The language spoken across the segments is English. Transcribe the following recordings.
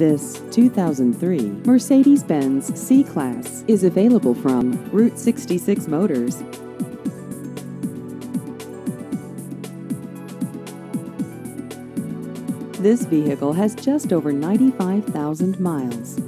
This 2003 Mercedes-Benz C-Class is available from Route 66 Motors. This vehicle has just over 95,000 miles.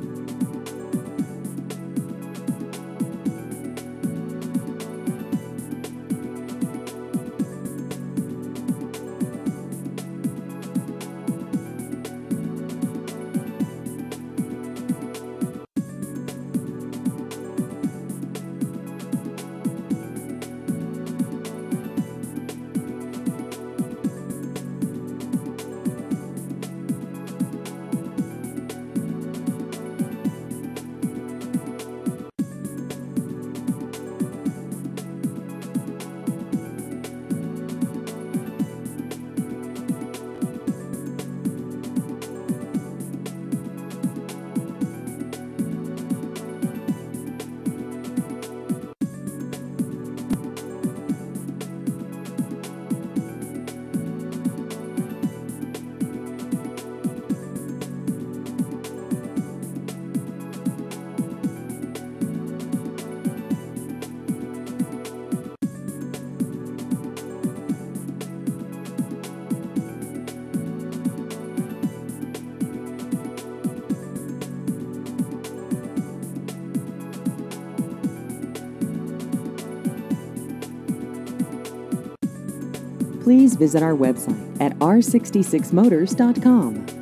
Please visit our website at r66motors.com.